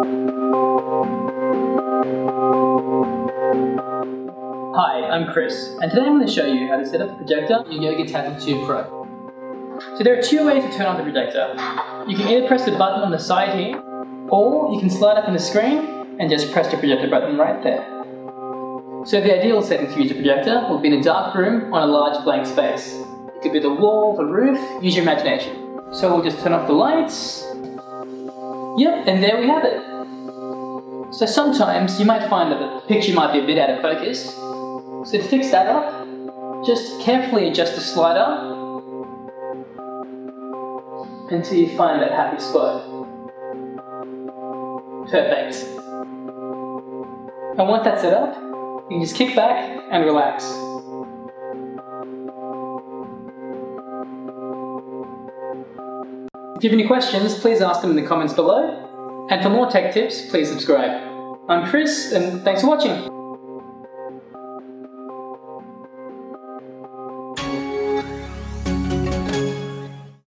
Hi, I'm Chris, and today I'm going to show you how to set up a projector in Yoga Tablet 2 Pro. So there are two ways to turn on the projector. You can either press the button on the side here, or you can slide up on the screen and just press the projector button right there. So the ideal setting to use a projector would be in a dark room on a large blank space. It could be the wall, the roof, use your imagination. So we'll just turn off the lights. Yep, and there we have it. So sometimes you might find that the picture might be a bit out of focus. So to fix that up, just carefully adjust the slider until you find that happy spot. Perfect. And once that's set up, you can just kick back and relax. If you have any questions, please ask them in the comments below. And for more tech tips, please subscribe. I'm Chris, and thanks for watching.